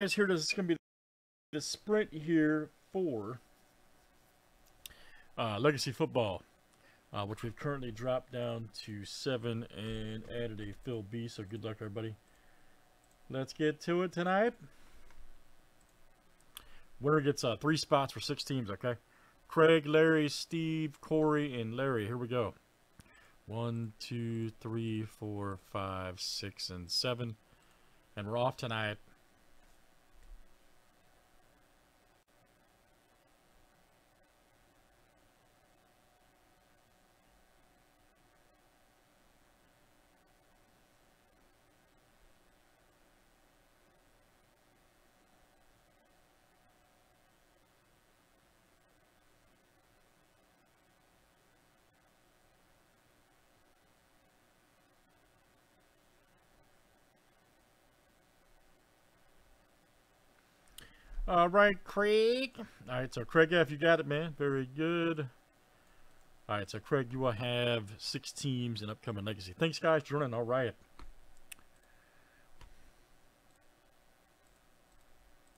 guys, here this is going to be the sprint here for uh, Legacy Football, uh, which we've currently dropped down to seven and added a fill B. So good luck, everybody. Let's get to it tonight. Winner gets uh, three spots for six teams, okay? Craig, Larry, Steve, Corey, and Larry. Here we go. One, two, three, four, five, six, and seven. And we're off tonight. All right, Craig. All right, so Craig F, you got it, man. Very good. All right, so Craig, you will have six teams in upcoming Legacy. Thanks, guys, for joining. All right.